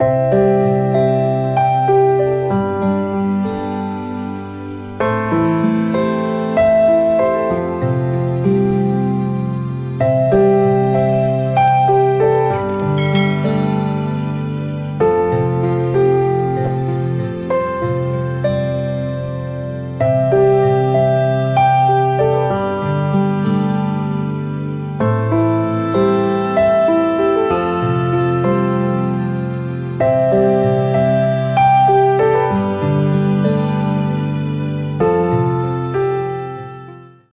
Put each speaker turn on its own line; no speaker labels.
you